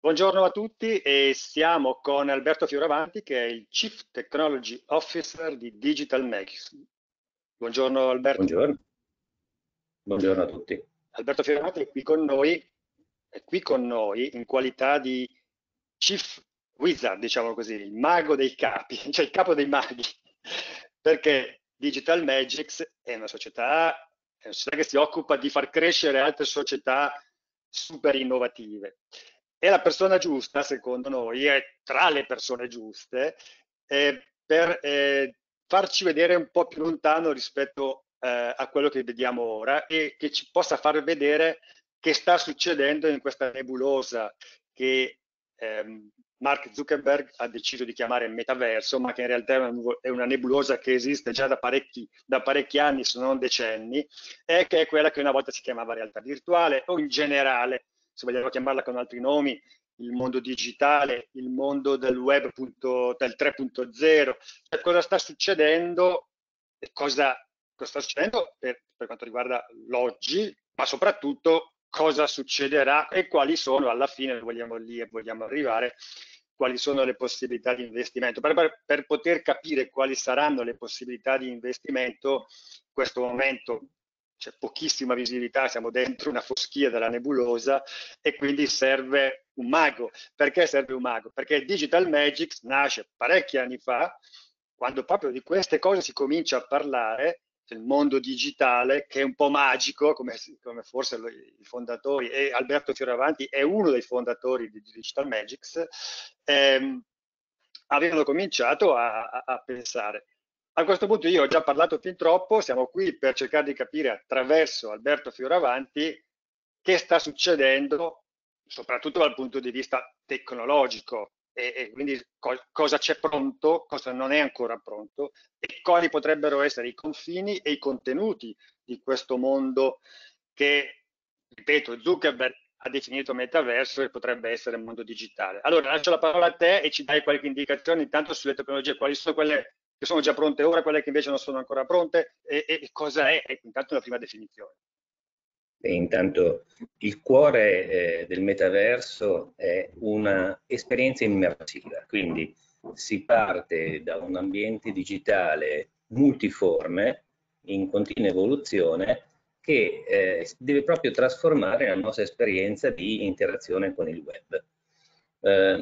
Buongiorno a tutti e siamo con Alberto Fioravanti che è il Chief Technology Officer di Digital Magics. Buongiorno Alberto. Buongiorno. Buongiorno a tutti. Alberto Fioravanti è qui con noi, è qui con noi in qualità di Chief Wizard, diciamo così, il mago dei capi, cioè il capo dei maghi, perché Digital Magics è una società, è una società che si occupa di far crescere altre società super innovative è la persona giusta, secondo noi, è tra le persone giuste, eh, per eh, farci vedere un po' più lontano rispetto eh, a quello che vediamo ora e che ci possa far vedere che sta succedendo in questa nebulosa che ehm, Mark Zuckerberg ha deciso di chiamare metaverso, ma che in realtà è una, nebulosa che esiste già da parecchi, da parecchi anni, se non decenni, e che è quella che una volta si chiamava realtà virtuale o in generale se vogliamo chiamarla con altri nomi, il mondo digitale, il mondo del web punto, del 3.0, cioè cosa sta succedendo e cosa, cosa sta succedendo per, per quanto riguarda l'oggi, ma soprattutto cosa succederà e quali sono alla fine, vogliamo lì e vogliamo arrivare, quali sono le possibilità di investimento. Per, per, per, poter capire quali saranno le possibilità di investimento, in questo momento c'è pochissima visibilità, siamo dentro una foschia della nebulosa e quindi serve un mago. Perché serve un mago? Perché Digital Magics nasce parecchi anni fa, quando proprio di queste cose si comincia a parlare, il mondo digitale che è un po' magico, come, come forse i fondatori, e Alberto Fioravanti è uno dei fondatori di Digital Magics, ehm, avevano cominciato a, a, a pensare a questo punto io ho già parlato fin troppo, siamo qui per cercare di capire attraverso Alberto Fioravanti che sta succedendo, soprattutto dal punto di vista tecnologico, e, e quindi co cosa c'è pronto, cosa non è ancora pronto, e quali potrebbero essere i confini e i contenuti di questo mondo che, ripeto, Zuckerberg ha definito metaverso e potrebbe essere un mondo digitale. Allora lascio la parola a te e ci dai qualche indicazione intanto sulle tecnologie, quali sono quelle che sono già pronte ora, quelle che invece non sono ancora pronte e, e cosa è intanto una prima definizione. E intanto il cuore eh, del metaverso è un'esperienza immersiva, quindi si parte da un ambiente digitale multiforme in continua evoluzione che eh, deve proprio trasformare la nostra esperienza di interazione con il web. Eh,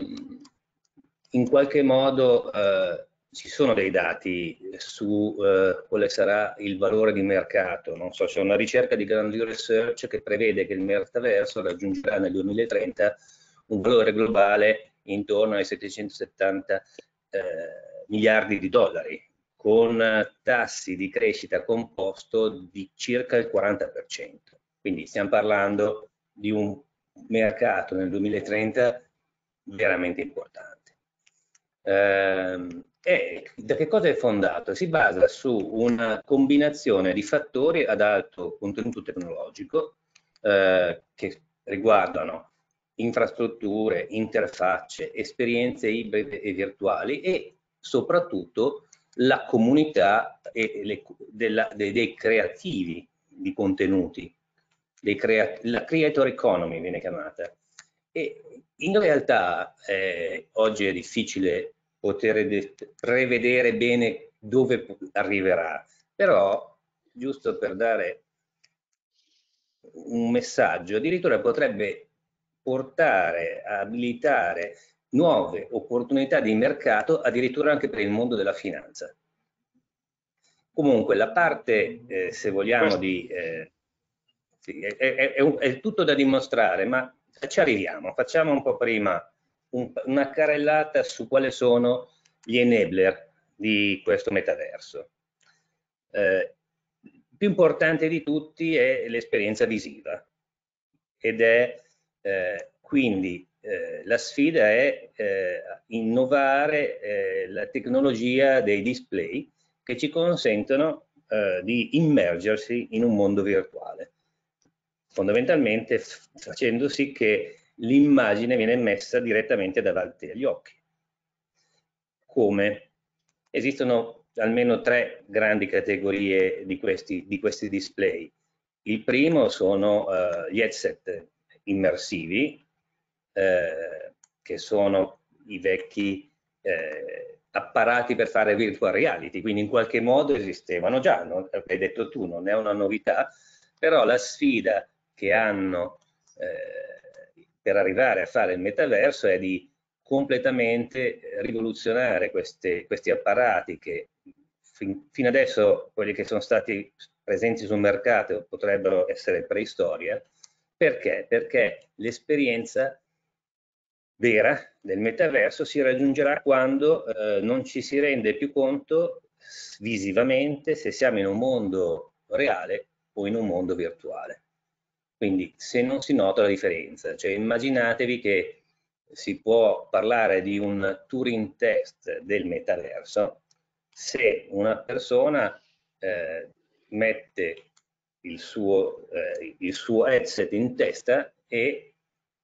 in qualche modo eh, ci sono dei dati su eh, quale sarà il valore di mercato, non so, c'è una ricerca di Grandview Research che prevede che il metaverso raggiungerà nel 2030 un valore globale intorno ai 770 eh, miliardi di dollari, con tassi di crescita composto di circa il 40%. Quindi stiamo parlando di un mercato nel 2030 veramente importante. Eh, da che cosa è fondato? Si basa su una combinazione di fattori ad alto contenuto tecnologico eh, che riguardano infrastrutture, interfacce, esperienze ibride e virtuali e soprattutto la comunità e le, della, dei, dei, creativi di contenuti, crea la creator economy viene chiamata. E in realtà eh, oggi è difficile poter prevedere bene dove arriverà, però giusto per dare un messaggio, addirittura potrebbe portare, abilitare nuove opportunità di mercato addirittura anche per il mondo della finanza. Comunque la parte, eh, se vogliamo, di... Eh, sì, è, è, è, è tutto da dimostrare, ma ci arriviamo. Facciamo un po' prima un, una carrellata su quali sono gli enabler di questo metaverso. Eh, più importante di tutti è l'esperienza visiva ed è eh, quindi eh, la sfida è eh, innovare eh, la tecnologia dei display che ci consentono eh, di immergersi in un mondo virtuale fondamentalmente facendo sì che l'immagine viene messa direttamente davanti agli occhi. Come? Esistono almeno tre grandi categorie di questi, di questi display. Il primo sono uh, gli headset immersivi, eh, che sono i vecchi eh, apparati per fare virtual reality, quindi in qualche modo esistevano già, non, hai detto tu, non è una novità, però la sfida che hanno eh, per arrivare a fare il metaverso è di completamente rivoluzionare queste, questi apparati che fin, fino adesso quelli che sono stati presenti sul mercato potrebbero essere preistoria. Perché? Perché l'esperienza vera del metaverso si raggiungerà quando eh, non ci si rende più conto visivamente se siamo in un mondo reale o in un mondo virtuale. Quindi se non si nota la differenza, cioè immaginatevi che si può parlare di un Turing test del metaverso se una persona eh, mette il suo, eh, il suo headset in testa e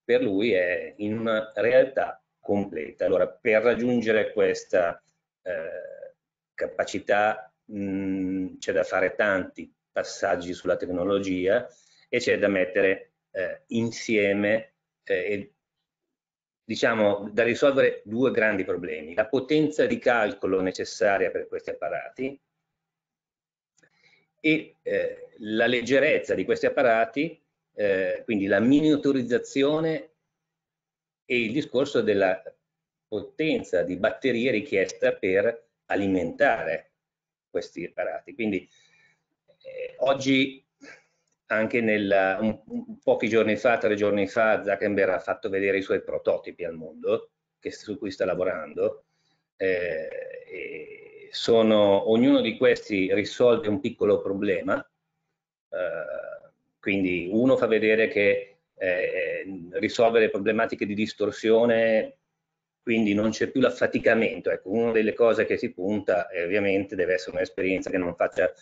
per lui è in una realtà completa. Allora, per raggiungere questa eh, capacità c'è da fare tanti passaggi sulla tecnologia e c'è da mettere eh, insieme eh, diciamo, da risolvere due grandi problemi. La potenza di calcolo necessaria per questi apparati e eh, la leggerezza di questi apparati, eh, quindi la miniaturizzazione e il discorso della potenza di batterie richiesta per alimentare questi apparati. Quindi eh, oggi anche nel, un, pochi giorni fa, tre giorni fa, Zuckerberg ha fatto vedere i suoi prototipi al mondo, che, su cui sta lavorando. Eh, sono, ognuno di questi risolve un piccolo problema, eh, quindi uno fa vedere che eh, risolve le problematiche di distorsione, quindi non c'è più l'affaticamento. Ecco, una delle cose che si punta è, ovviamente deve essere un'esperienza che non faccia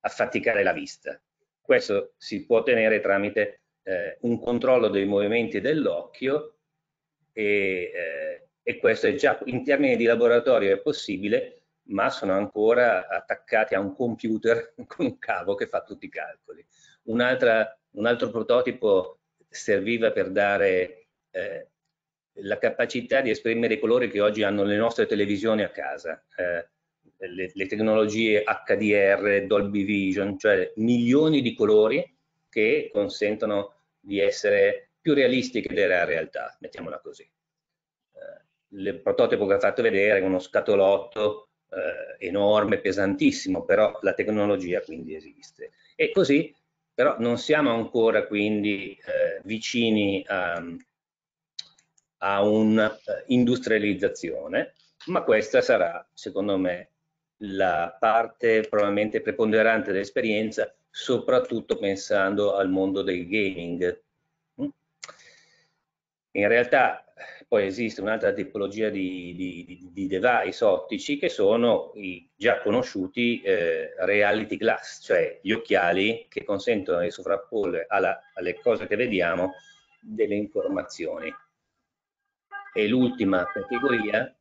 affaticare la vista. Questo si può ottenere tramite eh, un controllo dei movimenti dell'occhio e, eh, e, questo è già in termini di laboratorio è possibile, ma sono ancora attaccati a un computer con un cavo che fa tutti i calcoli. Un, un altro prototipo serviva per dare eh, la capacità di esprimere i colori che oggi hanno le nostre televisioni a casa. Eh, le, le, tecnologie HDR, Dolby Vision, cioè milioni di colori che consentono di essere più realistiche della realtà, mettiamola così. Eh, il prototipo che ho fatto vedere è uno scatolotto eh, enorme, pesantissimo, però la tecnologia quindi esiste. E così, però non siamo ancora quindi eh, vicini a, a un'industrializzazione, eh, ma questa sarà, secondo me, la parte probabilmente preponderante dell'esperienza, soprattutto pensando al mondo del gaming. Mm? In realtà poi esiste un'altra tipologia di, di, di, device ottici che sono i già conosciuti eh, reality glass, cioè gli occhiali che consentono di sovrapporre alla, alle cose che vediamo delle informazioni. E l'ultima categoria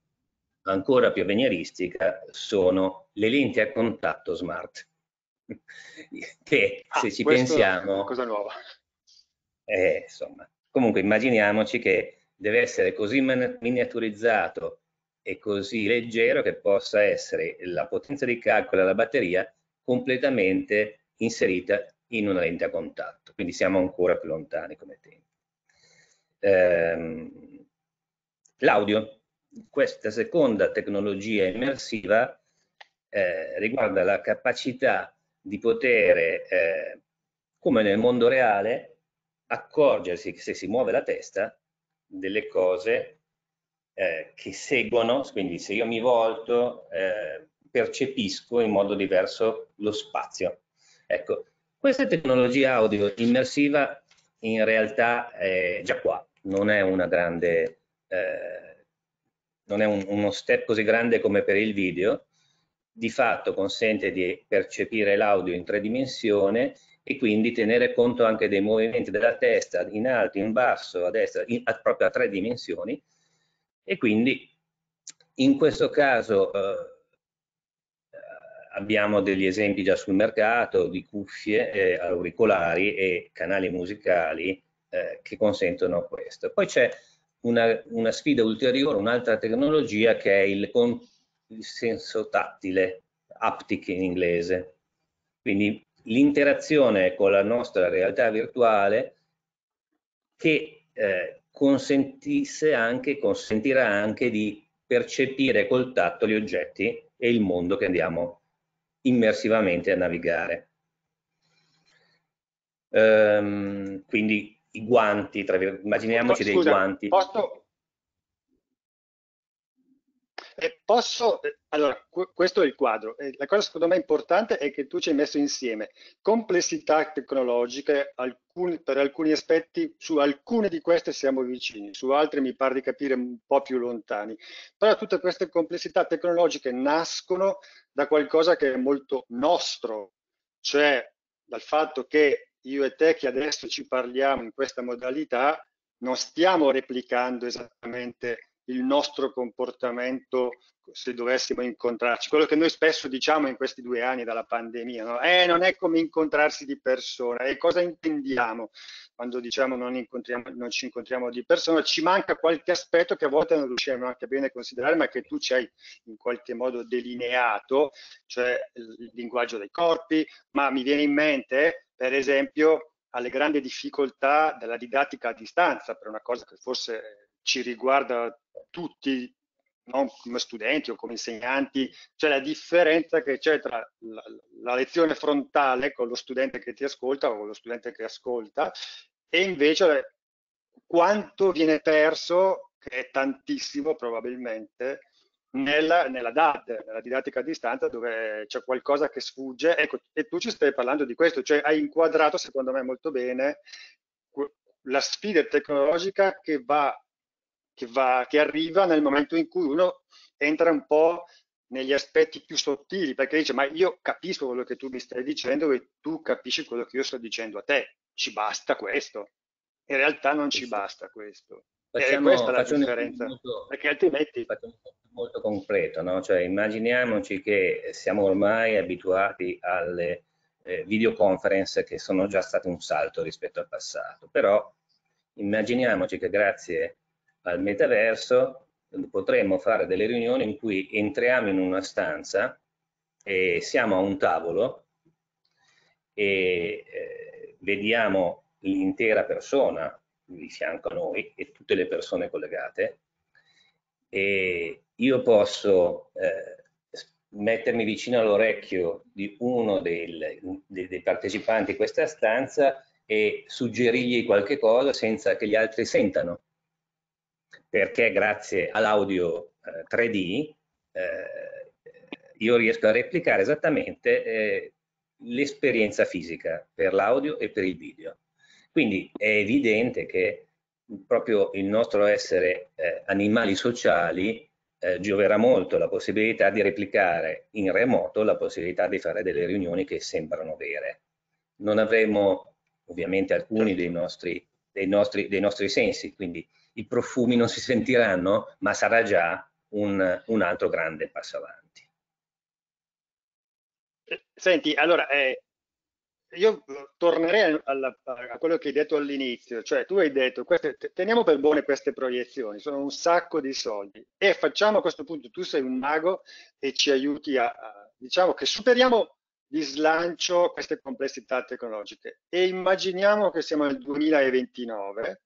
ancora più avveniristica sono le lenti a contatto smart. Che se ah, ci pensiamo cosa nuova. Eh, insomma comunque immaginiamoci che deve essere così miniaturizzato e così leggero che possa essere la potenza di calcolo della batteria completamente inserita in una lente a contatto. Quindi siamo ancora più lontani come tempo. Ehm, l'audio questa seconda tecnologia immersiva eh, riguarda la capacità di poter, eh, come nel mondo reale, accorgersi che se si muove la testa delle cose eh, che seguono, quindi se io mi volto eh, percepisco in modo diverso lo spazio. Ecco, questa tecnologia audio immersiva in realtà è già qua, non è una grande eh, non è un, uno step così grande come per il video, di fatto consente di percepire l'audio in tre dimensioni e quindi tenere conto anche dei movimenti della testa in alto, in basso, a destra, in, a, proprio a tre dimensioni e quindi in questo caso eh, abbiamo degli esempi già sul mercato di cuffie, eh, auricolari e canali musicali eh, che consentono questo. Poi c'è una, una sfida ulteriore, un'altra tecnologia che è il, il senso tattile, haptic in inglese. Quindi l'interazione con la nostra realtà virtuale che eh, consentisse anche, consentirà anche di percepire col tatto gli oggetti e il mondo che andiamo immersivamente a navigare. Ehm, quindi i guanti, tra, immaginiamoci Scusa, dei guanti. Posso, eh, posso, eh, allora, questo è il quadro. Eh, la cosa secondo me importante è che tu ci hai messo insieme complessità tecnologiche, alcuni, per alcuni aspetti, su alcune di queste siamo vicini, su altre mi pare di capire un po' più lontani. Però tutte queste complessità tecnologiche nascono da qualcosa che è molto nostro, cioè dal fatto che io e te che adesso ci parliamo in questa modalità, non stiamo replicando esattamente il nostro comportamento se dovessimo incontrarci. Quello che noi spesso diciamo in questi due anni dalla pandemia, no? eh, non è come incontrarsi di persona. E cosa intendiamo quando diciamo non, non, ci incontriamo di persona? Ci manca qualche aspetto che a volte non riusciamo anche bene a considerare, ma che tu ci hai in qualche modo delineato, cioè il linguaggio dei corpi, ma mi viene in mente, per esempio, alle grandi difficoltà della didattica a distanza, per una cosa che forse ci riguarda tutti, non come studenti o come insegnanti, cioè la differenza che c'è tra la, la, lezione frontale con lo studente che ti ascolta o con lo studente che ascolta e invece quanto viene perso, che è tantissimo probabilmente, nella, nella DAD, nella didattica a distanza, dove c'è qualcosa che sfugge. Ecco, e tu ci stai parlando di questo, cioè hai inquadrato secondo me molto bene la sfida tecnologica che va che, va, che arriva nel momento in cui uno entra un po' negli aspetti più sottili, perché dice ma io capisco quello che tu mi stai dicendo e tu capisci quello che io sto dicendo a te, ci basta questo. In realtà non ci basta questo. Facciamo, e questa è la differenza, molto, perché altrimenti... Molto concreto, no? cioè, immaginiamoci che siamo ormai abituati alle eh, videoconference che sono già state un salto rispetto al passato, però immaginiamoci che grazie al metaverso potremmo fare delle riunioni in cui entriamo in una stanza e siamo a un tavolo e eh, vediamo l'intera persona di fianco a noi e tutte le persone collegate. E io posso eh, mettermi vicino all'orecchio di uno del, dei, dei partecipanti a questa stanza e suggerirgli qualche cosa senza che gli altri sentano perché grazie all'audio eh, 3D eh, io riesco a replicare esattamente eh, l'esperienza fisica per l'audio e per il video. Quindi è evidente che proprio il nostro essere eh, animali sociali eh, gioverà molto la possibilità di replicare in remoto la possibilità di fare delle riunioni che sembrano vere. Non avremo ovviamente alcuni dei nostri, dei nostri, dei nostri sensi, quindi i profumi non si sentiranno, ma sarà già un, un altro grande passo avanti. Senti, allora, eh, io tornerei alla, a quello che hai detto all'inizio, cioè tu hai detto, queste, teniamo per buone queste proiezioni, sono un sacco di soldi e facciamo a questo punto, tu sei un mago e ci aiuti a, a diciamo che superiamo di slancio queste complessità tecnologiche e immaginiamo che siamo nel 2029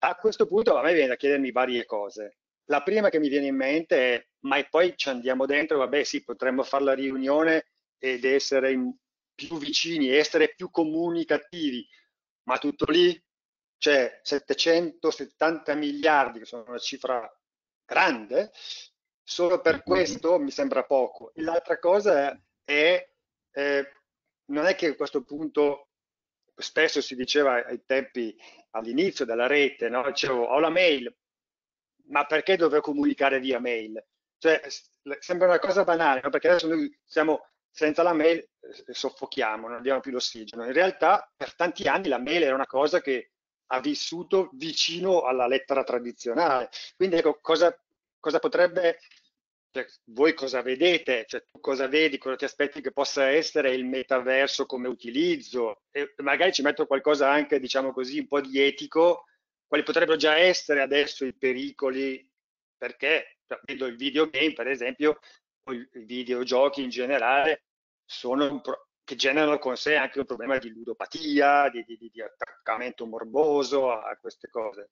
a questo punto a me viene da chiedermi varie cose. La prima che mi viene in mente è, ma poi ci andiamo dentro, vabbè sì, potremmo fare la riunione ed essere in, più vicini, essere più comunicativi, ma tutto lì? Cioè 770 miliardi, che sono una cifra grande, solo per questo mi sembra poco. L'altra cosa è, è eh, non è che a questo punto spesso si diceva ai tempi all'inizio della rete, no? dicevo ho la mail, ma perché dovevo comunicare via mail? Cioè, sembra una cosa banale, no? perché adesso noi siamo senza la mail eh, soffochiamo, non abbiamo più l'ossigeno. In realtà per tanti anni la mail era una cosa che ha vissuto vicino alla lettera tradizionale. Quindi ecco, cosa, cosa potrebbe cioè, voi cosa vedete, cioè, cosa vedi, cosa ti aspetti che possa essere il metaverso come utilizzo? E magari ci metto qualcosa anche, diciamo così, un po' di etico. Quali potrebbero già essere adesso i pericoli, perché cioè, vedo il videogame, per esempio, o i videogiochi in generale, sono che generano con sé anche un problema di ludopatia, di, di, di attaccamento morboso a queste cose.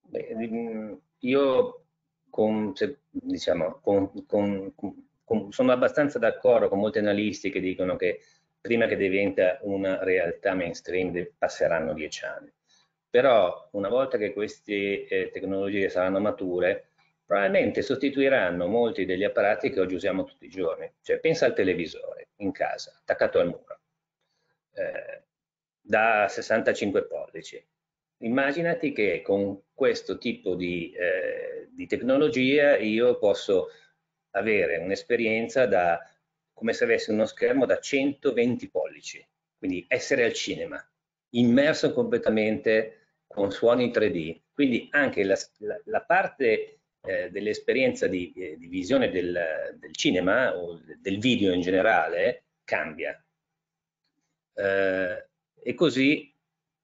Beh, ehm, io con, diciamo, con, con, sono abbastanza d'accordo con molti analisti che dicono che prima che diventa una realtà mainstream passeranno dieci anni. Però una volta che queste eh, tecnologie saranno mature, probabilmente sostituiranno molti degli apparati che oggi usiamo tutti i giorni. Cioè pensa al televisore in casa, attaccato al muro, eh, da 65 pollici. Immaginati che con questo tipo di, eh, di tecnologia io posso avere un'esperienza da come se avessi uno schermo da 120 pollici, quindi essere al cinema, immerso completamente con suoni in 3D. Quindi anche la, la, la parte eh, dell'esperienza di, eh, di, visione del, del, cinema o del video in generale cambia. Eh, e così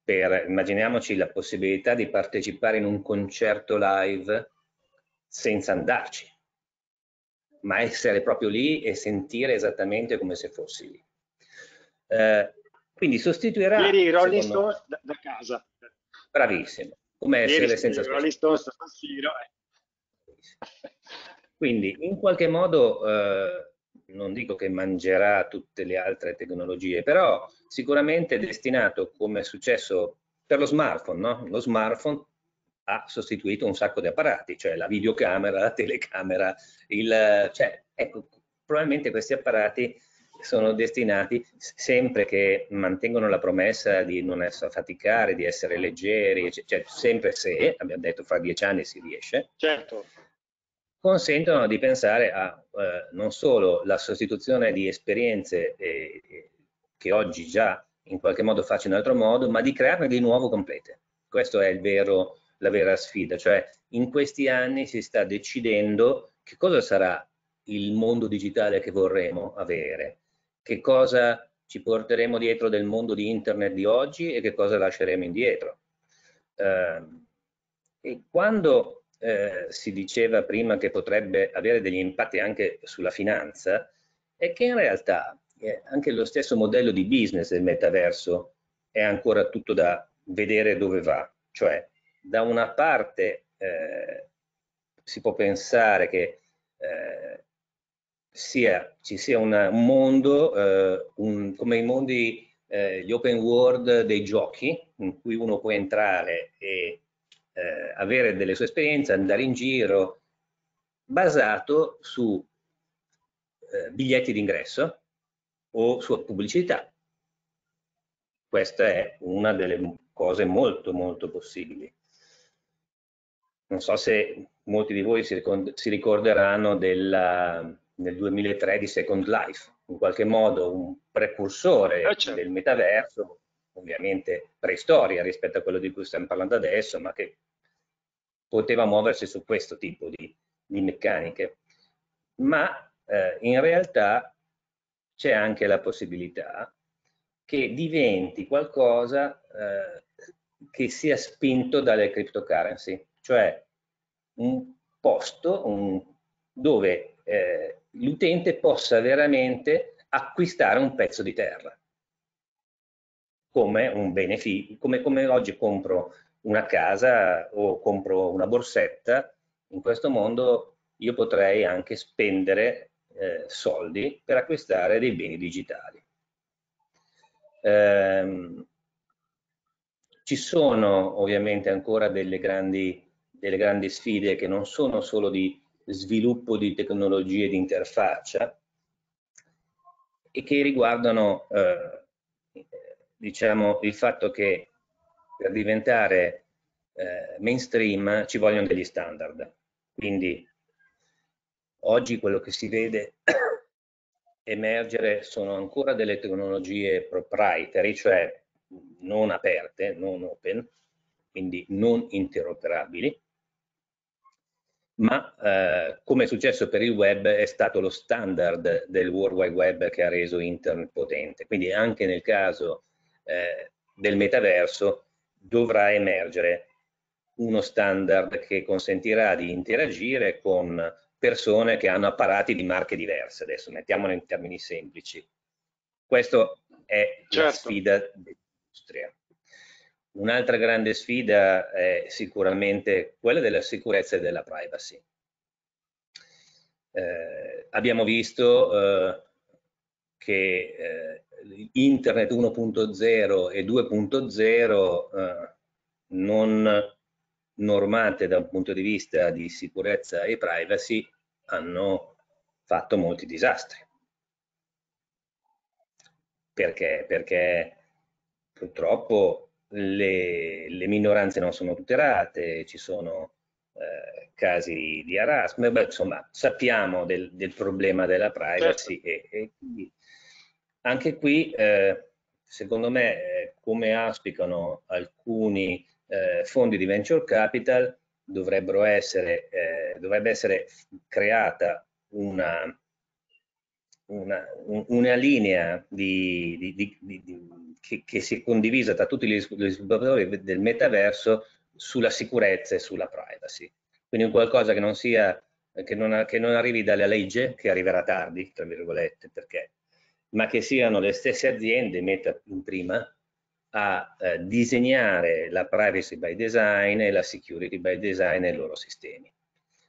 per, immaginiamoci la possibilità di partecipare in un concerto live senza andarci, ma essere proprio lì e sentire esattamente come se fossi lì. Eh, quindi sostituirà... Ieri i Rolling Stones da, da, casa. Bravissimo, come essere Ieri senza... I Rolling Stones San Siro. Eh. Quindi in qualche modo, eh, non dico che mangerà tutte le altre tecnologie, però sicuramente è destinato, come è successo per lo smartphone, no? Lo smartphone ha sostituito un sacco di apparati, cioè la videocamera, la telecamera, il, cioè, ecco, probabilmente questi apparati sono destinati sempre che mantengono la promessa di non essere faticare, di essere leggeri, cioè, sempre se, abbiamo detto fra dieci anni si riesce, certo. Consentono di pensare a eh, non solo la sostituzione di esperienze eh, che oggi già in qualche modo faccio in altro modo, ma di crearne di nuovo complete. Questo è vero la vera sfida, cioè in questi anni si sta decidendo che cosa sarà il mondo digitale che vorremmo avere, che cosa ci porteremo dietro del mondo di internet di oggi e che cosa lasceremo indietro. Eh, e quando eh, si diceva prima che potrebbe avere degli impatti anche sulla finanza, è che in realtà eh, anche lo stesso modello di business del metaverso è ancora tutto da vedere dove va, cioè da una parte eh, si può pensare che eh, sia, ci sia una, un mondo eh, un, come i mondi, eh, gli open world dei giochi, in cui uno può entrare e eh, avere delle sue esperienze, andare in giro, basato su eh, biglietti d'ingresso o su pubblicità. Questa è una delle cose molto molto possibili non so se molti di voi si, si ricorderanno del, del 2003 di Second Life, in qualche modo un precursore eh, certo. del metaverso, ovviamente preistoria rispetto a quello di cui stiamo parlando adesso, ma che poteva muoversi su questo tipo di, di meccaniche. Ma eh, in realtà c'è anche la possibilità che diventi qualcosa eh, che sia spinto dalle cryptocurrency cioè un posto un, dove eh, l'utente possa veramente acquistare un pezzo di terra come un beneficio, come, come oggi compro una casa o compro una borsetta, in questo mondo io potrei anche spendere eh, soldi per acquistare dei beni digitali. Eh, ci sono ovviamente ancora delle grandi delle grandi sfide che non sono solo di sviluppo di tecnologie di interfaccia e che riguardano eh, diciamo il fatto che per diventare eh, mainstream ci vogliono degli standard quindi oggi quello che si vede emergere sono ancora delle tecnologie proprietary cioè non aperte, non open quindi non interoperabili ma eh, come è successo per il web è stato lo standard del World Wide Web che ha reso internet potente. Quindi anche nel caso eh, del metaverso dovrà emergere uno standard che consentirà di interagire con persone che hanno apparati di marche diverse, adesso mettiamolo in termini semplici. Questa è certo. la sfida dell'industria. Un'altra grande sfida è sicuramente quella della sicurezza e della privacy. Eh, abbiamo visto eh, che eh, Internet 1.0 e 2.0 eh, non normate da un punto di vista di sicurezza e privacy hanno fatto molti disastri. Perché? Perché purtroppo le, le minoranze non sono tutelate, ci sono eh, casi di harassment, insomma sappiamo del, del, problema della privacy certo. e, e quindi anche qui eh, secondo me eh, come auspicano alcuni eh, fondi di venture capital essere, eh, dovrebbe essere creata una, una, una linea di, di, di, che, che sia condivisa tra tutti gli sviluppatori del metaverso sulla sicurezza e sulla privacy. Quindi un qualcosa che non sia che non, che non arrivi dalla legge, che arriverà tardi, tra virgolette, perché, ma che siano le stesse aziende, metta in prima, a eh, disegnare la privacy by design e la security by design nei loro sistemi.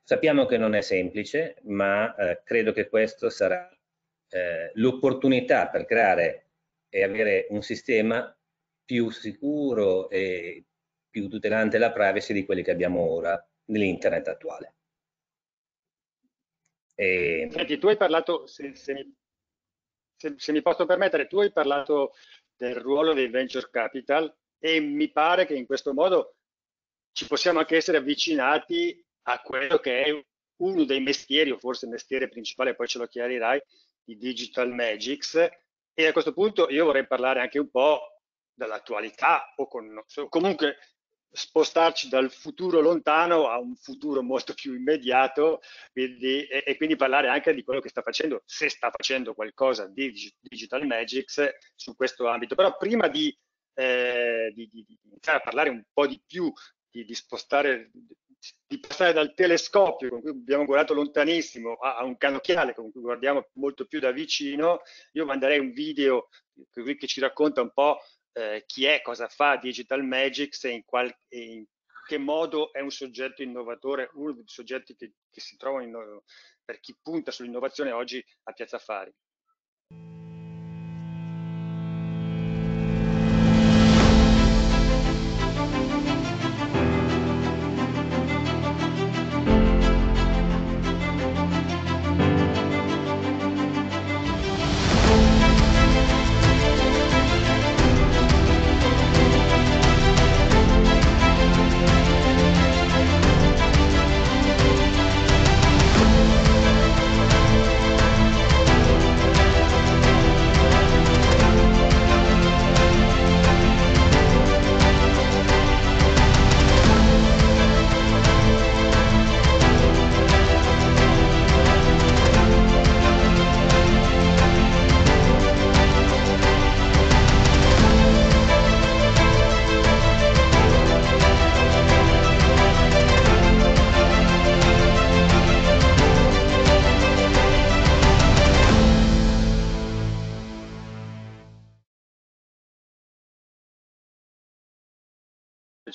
Sappiamo che non è semplice, ma eh, credo che questo sarà eh, l'opportunità per creare e avere un sistema più sicuro e più tutelante la privacy di quelli che abbiamo ora nell'internet attuale. E... Senti, tu hai parlato, se, se, mi, se, se, mi, posso permettere, tu hai parlato del ruolo dei venture capital e mi pare che in questo modo ci possiamo anche essere avvicinati a quello che è uno dei mestieri, o forse il mestiere principale, poi ce lo chiarirai, di Digital Magics. E a questo punto io vorrei parlare anche un po' dell'attualità o con, comunque spostarci dal futuro lontano a un futuro molto più immediato quindi, e, e, quindi parlare anche di quello che sta facendo, se sta facendo qualcosa di Digital Magics su questo ambito. Però prima di, eh, di, di, di iniziare a parlare un po' di più, di, spostare, di passare dal telescopio con cui abbiamo guardato lontanissimo a, a, un canocchiale con cui guardiamo molto più da vicino, io manderei un video che ci racconta un po' eh, chi è, cosa fa Digital Magics e in, qual, in, che modo è un soggetto innovatore, uno dei soggetti che, che si trovano in, per chi punta sull'innovazione oggi a Piazza Fari.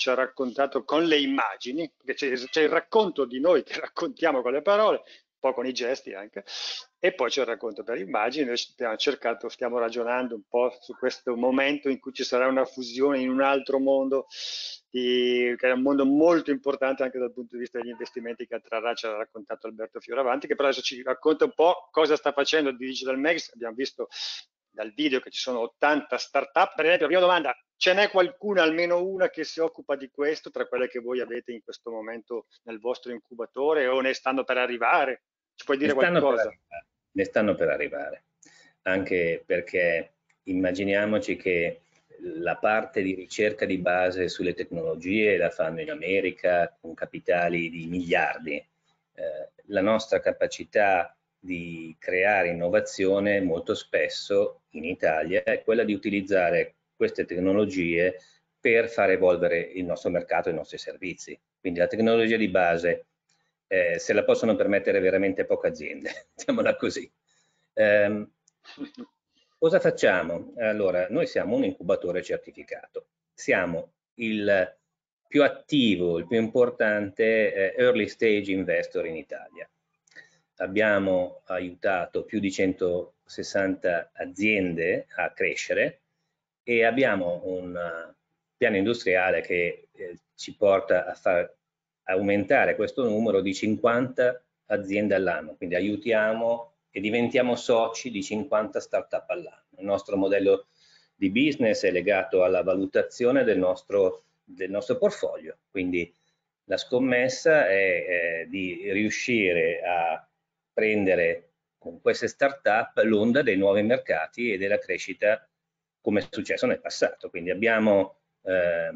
Ci ha raccontato con le immagini, perché c'è, il racconto di noi che raccontiamo con le parole, un po' con i gesti anche, e poi c'è il racconto per immagini, noi stiamo cercando, stiamo ragionando un po' su questo momento in cui ci sarà una fusione in un altro mondo, di, che è un mondo molto importante anche dal punto di vista degli investimenti che attrarrà, ci ha raccontato Alberto Fioravanti, che però adesso ci racconta un po' cosa sta facendo Digital Max, abbiamo visto dal video che ci sono 80 startup. Per esempio, prima domanda, ce n'è qualcuna, almeno una, che si occupa di questo tra quelle che voi avete in questo momento nel vostro incubatore o ne stanno per arrivare? Ci puoi dire qualcosa? Ne stanno per arrivare, anche perché immaginiamoci che la parte di ricerca di base sulle tecnologie la fanno in America con capitali di miliardi. Eh, la nostra capacità di creare innovazione molto spesso in Italia è quella di utilizzare queste tecnologie per far evolvere il nostro mercato e i nostri servizi. Quindi la tecnologia di base eh, se la possono permettere veramente poche aziende, diciamola così. Eh, cosa facciamo? Allora, noi siamo un incubatore certificato, siamo il più attivo, il più importante eh, early stage investor in Italia. Abbiamo aiutato più di 160 aziende a crescere e abbiamo un piano industriale che eh, ci porta a far aumentare questo numero di 50 aziende all'anno, quindi aiutiamo e diventiamo soci di 50 start-up all'anno. Il nostro modello di business è legato alla valutazione del nostro, del nostro portfolio, quindi la scommessa è, è di riuscire a prendere con queste start-up l'onda dei nuovi mercati e della crescita come è successo nel passato. Quindi abbiamo eh,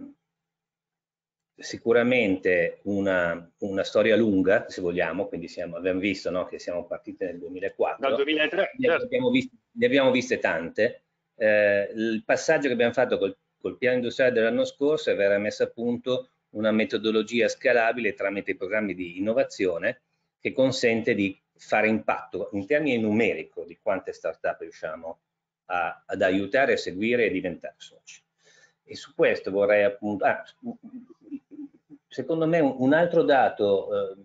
sicuramente una, una, storia lunga, se vogliamo, quindi siamo, abbiamo visto no, che siamo partiti nel 2004. Dal 2003, ne, certo. abbiamo, viste, ne abbiamo viste tante. Eh, il passaggio che abbiamo fatto col, col piano industriale dell'anno scorso è aver messo a punto una metodologia scalabile tramite i programmi di innovazione che consente di fare impatto in termini numerico di quante start-up riusciamo a, ad aiutare, a seguire e diventare soci. E su questo vorrei appunto, ah, secondo me un, altro dato eh,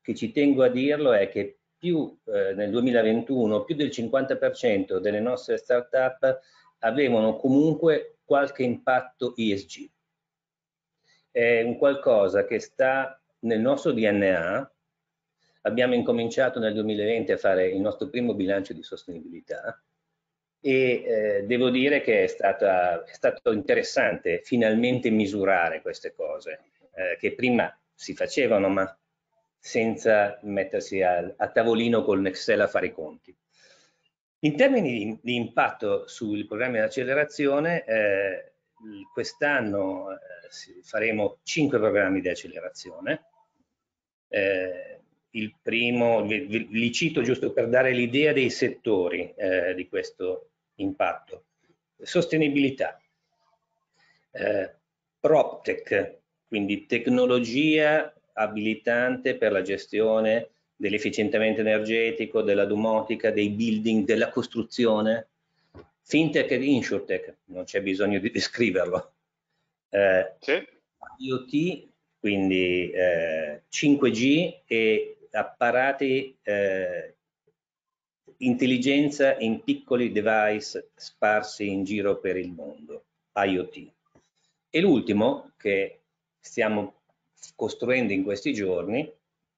che ci tengo a dirlo è che più eh, nel 2021 più del 50% delle nostre start-up avevano comunque qualche impatto ESG. È un qualcosa che sta nel nostro DNA. Abbiamo incominciato nel 2020 a fare il nostro primo bilancio di sostenibilità e eh, devo dire che è, stata, è, stato interessante finalmente misurare queste cose eh, che prima si facevano ma senza mettersi a, a tavolino con Excel a fare i conti. In termini di, di impatto sui programmi di accelerazione, eh, quest'anno eh, faremo cinque programmi di accelerazione. Eh, il primo, li cito giusto per dare l'idea dei settori eh, di questo impatto. Sostenibilità, eh, PropTech, quindi tecnologia abilitante per la gestione dell'efficientamento energetico, della domotica, dei building, della costruzione, fintech ed insurtech, non c'è bisogno di descriverlo. Eh, sì. IoT, quindi eh, 5G e apparati eh, intelligenza in piccoli device sparsi in giro per il mondo, IoT. E l'ultimo che stiamo costruendo in questi giorni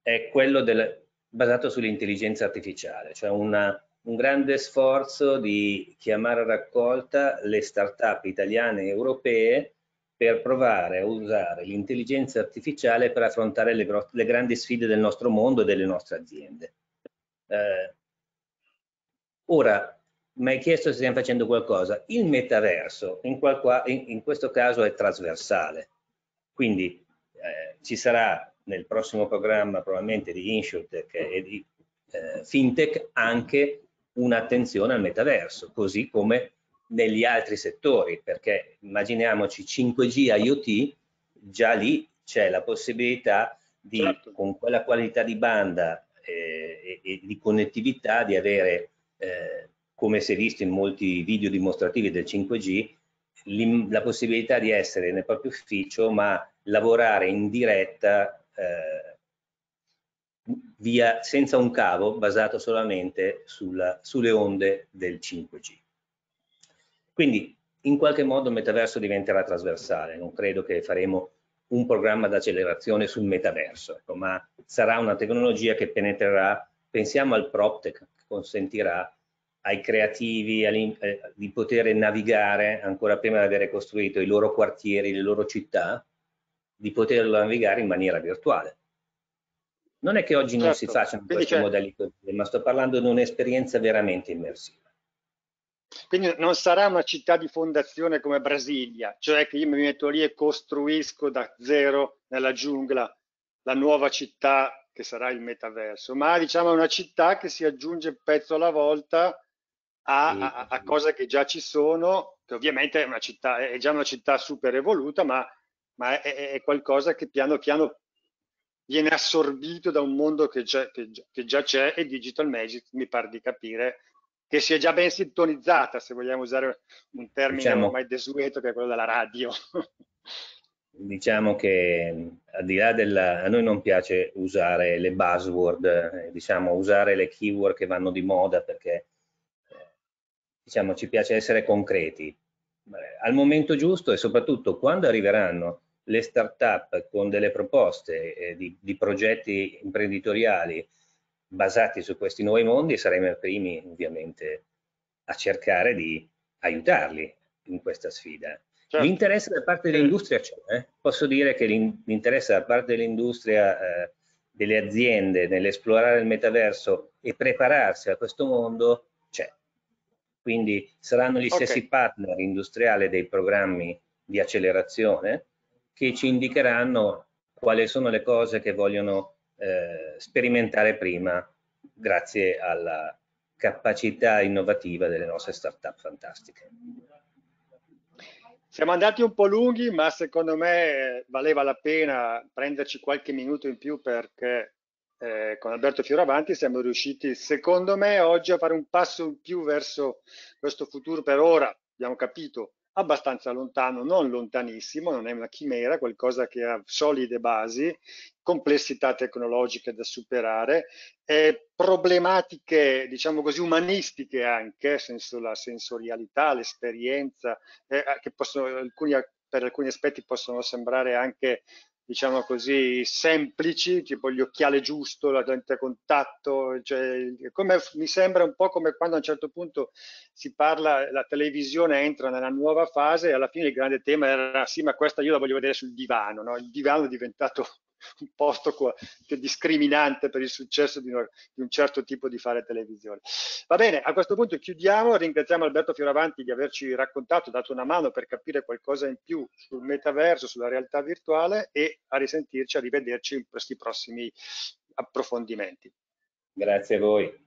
è quello del, basato sull'intelligenza artificiale, cioè una, un grande sforzo di chiamare a raccolta le start-up italiane e europee per provare a usare l'intelligenza artificiale per affrontare le, le, grandi sfide del nostro mondo e delle nostre aziende. Eh, Ora, mi hai chiesto se stiamo facendo qualcosa. Il metaverso in, qualqua, in, in questo caso è trasversale, quindi eh, ci sarà nel prossimo programma probabilmente di InsurTech e di eh, FinTech anche un'attenzione al metaverso, così come negli altri settori, perché immaginiamoci 5G IoT, già lì c'è la possibilità di, certo. con quella qualità di banda eh, e, e di connettività, di avere eh, come si è visto in molti video dimostrativi del 5G, la possibilità di essere nel proprio ufficio ma lavorare in diretta eh, via, senza un cavo basato solamente sulla, sulle onde del 5G. Quindi in qualche modo il metaverso diventerà trasversale, non credo che faremo un programma d'accelerazione sul metaverso, ecco, ma sarà una tecnologia che penetrerà, pensiamo al PropTech, che consentirà ai creativi eh, di poter navigare ancora prima di aver costruito i loro quartieri, le loro città, di poterlo navigare in maniera virtuale. Non è che oggi certo. non si certo. facciano questi modelli ma sto parlando di un'esperienza veramente immersiva. Quindi non sarà una città di fondazione come Brasilia, cioè che io mi metto lì e costruisco da zero nella giungla la nuova città che sarà il metaverso, ma diciamo una città che si aggiunge pezzo alla volta a, a, a cose che già ci sono, che ovviamente è, una città, è già una città super evoluta, ma, ma è, è, qualcosa che piano piano viene assorbito da un mondo che già, che, che già c'è e Digital Magic mi pare di capire che si è già ben sintonizzata, se vogliamo usare un termine diciamo, ormai desueto che è quello della radio. diciamo che al di là della... a noi non piace usare le buzzword, eh, diciamo usare le keyword che vanno di moda perché eh, diciamo ci piace essere concreti. Al momento giusto e soprattutto quando arriveranno le start-up con delle proposte eh, di, di progetti imprenditoriali basati su questi nuovi mondi saremo i primi ovviamente a cercare di aiutarli in questa sfida. Certo. L'interesse da parte dell'industria c'è, eh? posso dire che l'interesse da parte dell'industria, eh, delle aziende nell'esplorare il metaverso e prepararsi a questo mondo c'è. Quindi saranno gli stessi okay. partner industriali dei programmi di accelerazione che ci indicheranno quali sono le cose che vogliono eh, sperimentare prima grazie alla capacità innovativa delle nostre start-up fantastiche. Siamo andati un po' lunghi, ma secondo me valeva la pena prenderci qualche minuto in più perché eh, con Alberto Fioravanti siamo riusciti, secondo me, oggi a fare un passo in più verso questo futuro per ora, abbiamo capito, abbastanza lontano, non lontanissimo, non è una chimera, qualcosa che ha solide basi, complessità tecnologiche da superare, eh, problematiche, diciamo così, umanistiche anche, senso la sensorialità, l'esperienza, eh, che possono, alcuni, per alcuni aspetti possono sembrare anche diciamo così, semplici, tipo gli occhiali giusto, la lente a contatto, cioè, come, mi sembra un po' come quando a un certo punto si parla, la televisione entra nella nuova fase e alla fine il grande tema era sì, ma questa io la voglio vedere sul divano, no? il divano è diventato un posto discriminante per il successo di, una, di, un certo tipo di fare televisione. Va bene, a questo punto chiudiamo, ringraziamo Alberto Fioravanti di averci raccontato, dato una mano per capire qualcosa in più sul metaverso, sulla realtà virtuale e a risentirci, a rivederci in questi prossimi approfondimenti. Grazie a voi.